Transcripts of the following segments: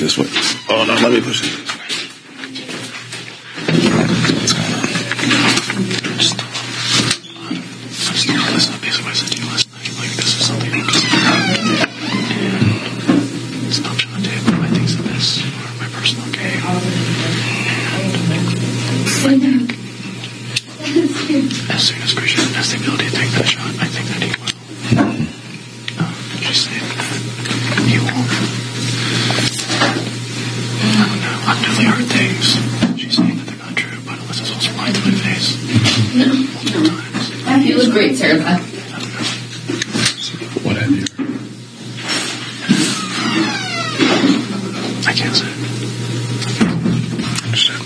Oh, let me push it. What's going on? Just, I just don't listen to I said to you last night. Like, this is something I'm and it's on the table. My things are this, or my personal game. As know. I've things. She's saying that they're not true, but Alyssa's also lied to my face multiple times. You look great, Sarah Beth. What have you? I can't say. Understood.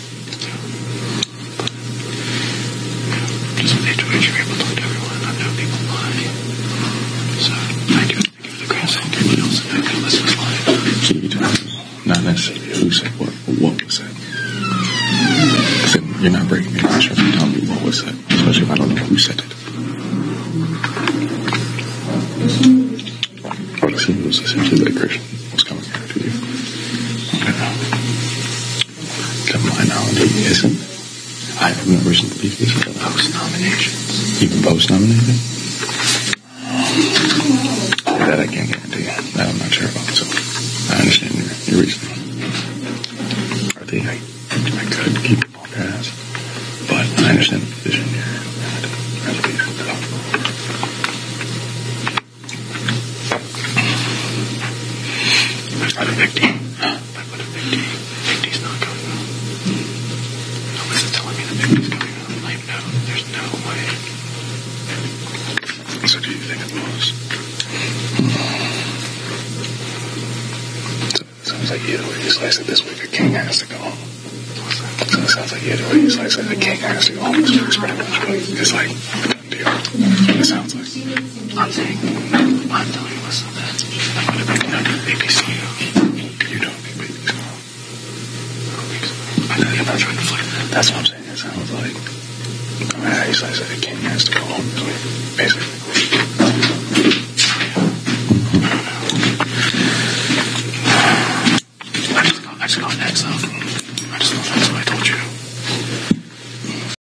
Just with HOH, you're able to talk to everyone. I know people lie. So, I do think of the grand scheme, everyone else in that list is not necessarily who said what, but what was said. You're not breaking me down, you tell me what was said, especially if I don't know who said it. I would assume it was essentially that Christian was coming here to you. To my knowledge, isn't. I have no reason to believe this. Post nominations. Even post nominated? That I can't guarantee. That I'm not sure about. So I reasoning. I think I, I could keep it on but I understand the position. As a not telling me the no, there's no way. So do you think it was? So it sounds like either way you slice it this week, a king has to go home. So it sounds like either way you slice it, a king has to go home. Week's pretty much. It's like deal. It sounds like. I'm saying, I'm telling Alyssa that I'm going to be under ABC. You don't don't think so. I know you're not trying to fight that. That's what I'm saying. It sounds like. I mean, how you slice it, a king has to go home. Basically. just got. I just got an X, I told you.